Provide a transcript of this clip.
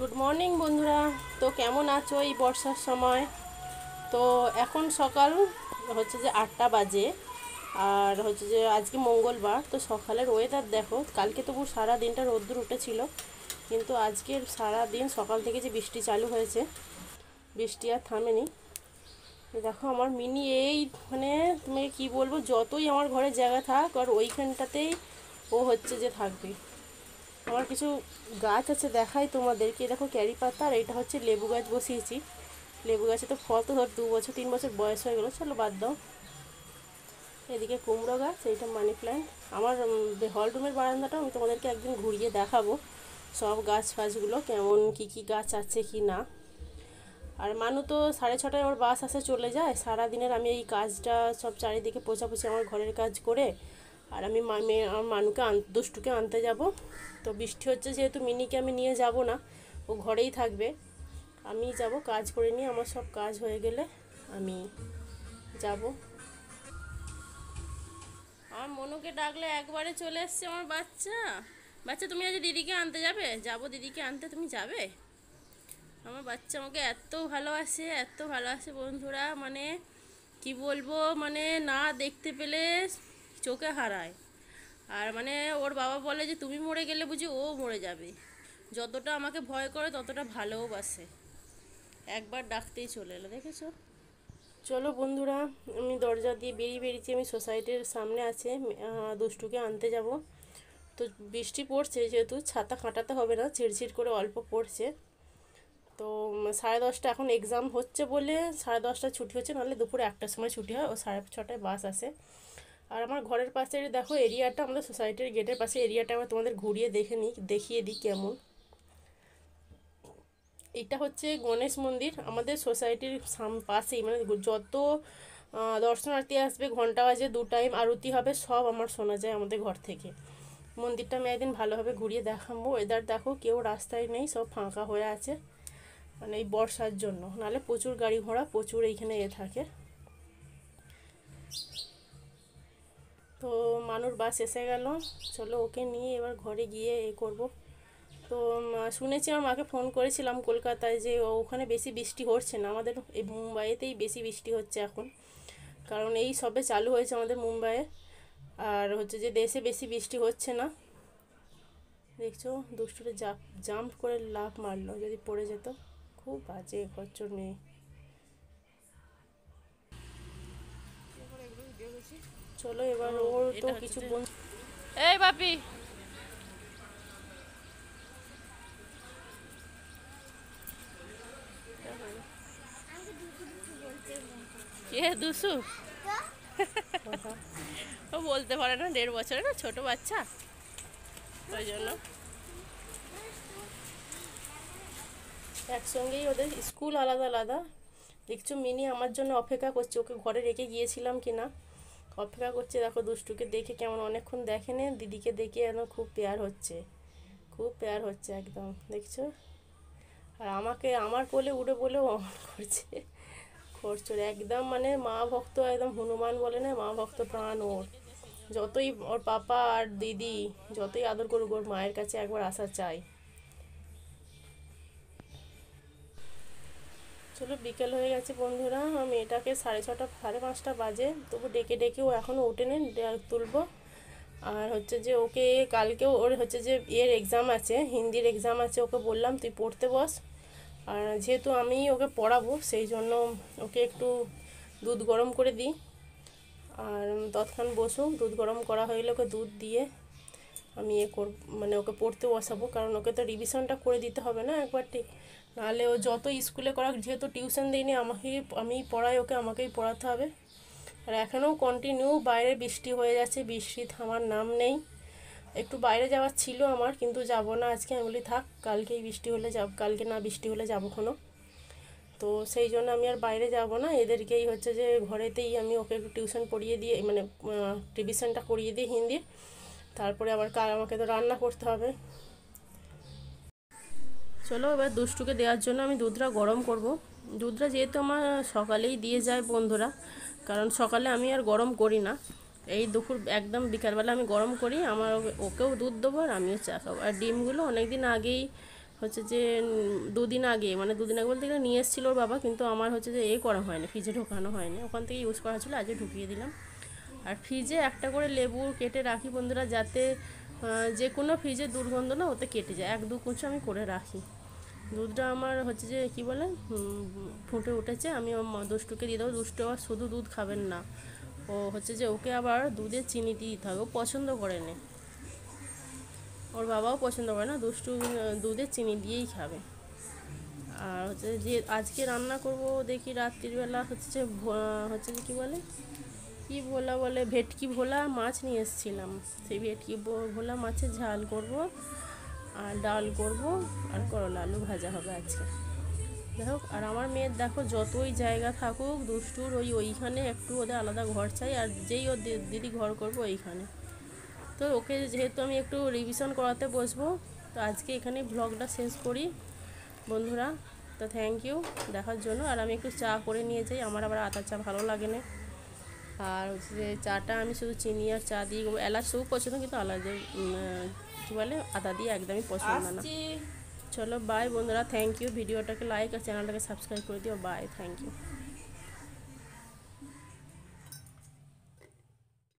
Good morning বন্ধুরা। তো কেমন আছো এই বর্ষার সময়? তো এখন সকাল, হচ্ছে যে আটটা বাজে, আর হচ্ছে যে আজকে মঙ্গলবার, তো সকালের ওয়েদার দেখো, কালকে তবু সারা দিনটা রোদ্দুর উঠেছিল, কিন্তু আজকের সারা দিন সকাল থেকে যে বৃষ্টি চালু হয়েছে, বৃষ্টি আর থামেনি। দেখো আমার মিনি এই মানে তুমি কি বলব, যতই আমার ঘরে জায়গা থাক, আর ওইখানটাতেই ও হচ্ছে যে থাকবে। আমার কিছু গাছ আছে দেখাই তোমাদেরকে। দেখো ক্যারি পাতা আর এটা হচ্ছে লেবু গাছ বসিয়েছি। লেবু গাছে তো ফল তো ধর দু বছর, তিন বছর বয়স হয়ে গেলো, চলো বাদ দাও। এদিকে কুমড়ো গাছ, এইটা মানি প্ল্যান্ট আমার হল রুমের বারান্দাটা আমি তোমাদেরকে একদিন ঘুরিয়ে দেখাবো, সব গাছ ফাছগুলো কেমন, কি কি গাছ আছে কি না। আর মানু তো সাড়ে ছটায় আমার বাস আসে চলে যায় সারা দিনের আমি এই কাজটা সব চারিদিকে পোছাপুছি আমার ঘরের কাজ করে। আর আমি মেয়ে আমার মানুকে দুষ্টুকে আনতে যাব। তো বৃষ্টি হচ্ছে যেহেতু মিনিকে আমি নিয়ে যাব না, ও ঘরেই থাকবে। আমি যাব, কাজ করে নিয়ে আমার সব কাজ হয়ে গেলে আমি যাব। আমার মনুকে ডাকলে একবারে চলে এসছে আমার বাচ্চা। বাচ্চা, তুমি আজ দিদিকে আনতে যাবে? যাব দিদিকে আনতে, তুমি যাবে? আমার বাচ্চা আমাকে এত ভালোবাসে এত ভালোবাসে বন্ধুরা মানে কি বলব মানে না দেখতে পেলে চোখে হারায়। আর মানে ওর বাবা বলে যে, তুমি মরে গেলে বুঝি ও মরে যাবে। যতটা আমাকে ভয় করে, ততটা ভালোবাসে একবার ডাকতেই চলে এলো, দেখেছ? চলো বন্ধুরা, আমি দরজা দিয়ে বেরিয়ে বেরিয়েছি, আমি সোসাইটির সামনে আছে দুষ্টুকে আনতে যাব। তো বৃষ্টি পড়ছে, যেহেতু ছাতা কাটাতে হবে না, ঝিরঝির করে অল্প পড়ছে। তো সাড়ে দশটা এখন এক্সাম হচ্ছে বলে, সাড়ে দশটা ছুটি হচ্ছে, নাহলে দুপুরে একটার সময় ছুটি হয়, ও সাড়ে ছটায় বাস আসে। আর আমার ঘরের পাশে দেখো এরিয়াটা, আমাদের সোসাইটির গেটের পাশে এরিয়াটা আমরা তোমাদের ঘুরিয়ে দেখে নিই, দেখিয়ে দিই কেমন। এটা হচ্ছে গণেশ মন্দির, আমাদের সোসাইটির পাশেই মানে যত দর্শনার্থী আসবে, ঘণ্টা বাজে দু টাইম আরতি হবে, সব আমার শোনা যায় আমাদের ঘর থেকে। মন্দিরটা আমি একদিন ভালোভাবে ঘুরিয়ে দেখাবো। এদার দেখো কেউ রাস্তায় নেই, সব ফাঁকা হয়ে আছে মানে এই বর্ষার জন্য। নাহলে প্রচুর গাড়ি ঘোড়া, প্রচুর এইখানে এ থাকে। তো মানুষ বাস এসে গেল। চলো ওকে নিয়ে এবার ঘরে গিয়ে এ করব। তো শুনেছি আমার মাকে ফোন করেছিলাম কলকাতায় যে ওখানে বেশি বৃষ্টি হচ্ছে না। আমাদের এই মুম্বাইতেই বেশি বৃষ্টি হচ্ছে এখন। কারণ এই সবে চালু হয়েছে আমাদের মুম্বাইয়ে। আর হচ্ছে যে দেশে বেশি বৃষ্টি হচ্ছে না। দেখছ দুষ্টুরে জাপ জাম্প করে লাফ মারলো, যদি পড়ে যেত। খুব বাজে, খচ্চর মেয়ে। চলো এবার ওর তো কিছু এই বাপি! কে দুসু। ও বলতে পারে না দেড় বছরের না ছোট বাচ্চা। ওই জন্য। একসঙ্গেই ওদের স্কুল আলাদা আলাদা। দেখছ মিনি আমার জন্য অপেক্ষা করছে ওকে ঘরে রেখে গিয়েছিলাম কি না অপেক্ষা করছে, দেখো দুষ্টুকে দেখে কেমন অনেকক্ষণ দেখে দেখেনে, দিদিকে দেখে যেন খুব পেয়ার হচ্ছে। খুব পেয়ার হচ্ছে একদম, দেখছ? আর আমাকে, আমার কোলে উঠে বলেও অমন করছে। খরচর একদম মানে মা ভক্ত একদম হনুমান বলে না, মা ভক্ত প্রাণ ওর। যতই ওর পাপা আর দিদি, যতই আদর করুক, ওর মায়ের কাছে একবার আসা চাই। চলো বিকেল হয়ে গেছে বন্ধুরা আমি এটাকে সাড়ে ছটা, সাড়ে পাঁচটা বাজে। তবু ডেকে ডেকে ও এখনও ওঠেনি তুলবো। আর হচ্ছে যে ওকে কালকেও ওর হচ্ছে যে এর এক্সাম আছে, হিন্দির এক্সাম আছে, ওকে বললাম তুই পড়তে বস। আর যেহেতু আমি ওকে পড়াবো, সেই জন্য ওকে একটু দুধ গরম করে দিই। আর তৎক্ষণ বসুক, দুধ গরম করা হয়ে ওকে দুধ দিয়ে আমি এ কর মানে ওকে পড়তে বসাবো, কারণ ওকে তো রিভিশনটা করে দিতে হবে না একবার ঠিক নাহলে ও যত স্কুলে করা যেহেতু টিউশন দিইনি আমাকেই, আমি পড়াই, ওকে আমাকেই পড়াতে হবে। আর এখনও কন্টিনিউ বাইরে বৃষ্টি হয়ে যাচ্ছে, বৃষ্টি থামার নাম নেই। একটু বাইরে যাওয়ার ছিল আমার, কিন্তু যাব না আজকে। আমি বলি, থাক, কালকেই বৃষ্টি হলে যাব, কালকে না বৃষ্টি হলে যাব কোনো তো সেই জন্য আমি আর বাইরে যাব না। এদেরকেই হচ্ছে যে, ঘরেতেই আমি ওকে একটু টিউশন পড়িয়ে দিয়ে মানে টিউশনটা করিয়ে দিই হিন্দি তারপরে আবার কাল আমাকে তো রান্না করতে হবে। চলো এবার দুষ্টুকে দেওয়ার জন্য আমি দুধটা গরম করব। দুধটা যেহেতু আমার সকালেই দিয়ে যায় বন্ধুরা, কারণ সকালে আমি আর গরম করি না। এই দুপুর একদম বিকালবেলা আমি গরম করি, আমার ওকে- ওকেও দুধ দেবো আর আমিও চা খাব। আর ডিমগুলো অনেক দিন আগেই হচ্ছে যে, দুদিন আগে মানে দুদিন আগে বলতে গেলে নিয়ে এসেছিল ওর বাবা, কিন্তু আমার হচ্ছে যে এ করা হয়নি, ফ্রিজে ঢোকানো হয়নি। ওখান থেকে ইউজ করা ছিল আজকে ঢুকিয়ে দিলাম। আর ফ্রিজে একটা করে লেবু কেটে রাখি বন্ধুরা, যাতে যে কোনো ফ্রিজে দুর্গন্ধ না ওতে কেটে যায়। এক দু কুচো আমি করে রাখি। দুধটা আমার হচ্ছে যে, কি বলে ফুটে উঠেছে, আমি দুষ্টুকে দিয়ে দেবো। দুষ্টু আবার শুধু দুধ খাবেন না। ও হচ্ছে যে, ওকে আবার দুধে চিনি দিয়ে দিতে হবে। ও পছন্দ করে নে। ওর বাবাও পছন্দ করে না, দুষ্টু দুধে চিনি দিয়েই খাবে। আর হচ্ছে যে, আজকে রান্না করব দেখি রাত্রিবেলা হচ্ছে হচ্ছে যে, কী বলে কি ভোলা বলে, ভেটকি ভোলা মাছ নিয়ে এসেছিলাম। সেই ভেটকি ভোলা মাছের ঝাল করব, আর ডাল করব, আর করলা আলু ভাজা হবে আজকে। দেখো আর আমার মেয়ের দেখো যতই জায়গা থাকুক, দুষ্টুর ওই ওইখানে একটু ওদের আলাদা ঘর চাই, আর যেই ওর দিদি ঘর করব ওইখানে। তো ওকে যেহেতু আমি একটু রিভিশন করাতে বসবো, তো আজকে এখানে ব্লগটা শেষ করি। বন্ধুরা, তো থ্যাংক ইউ দেখার জন্য। আর আমি একটু চা করে নিয়ে যাই, আমার আবার আদা চা ভালো লাগে না আর হচ্ছে যে চাটা আমি শুধু চিনি আর চা দিয়ে। এলাচ সবু পছন্দ কিন্তু আলাদা কী বলে আদা দিয়ে একদমই পছন্দ না। চলো বাই বন্ধুরা। থ্যাংক ইউ ভিডিওটাকে লাইক আর চ্যানেলটাকে সাবস্ক্রাইব করে দিও। Bye thank you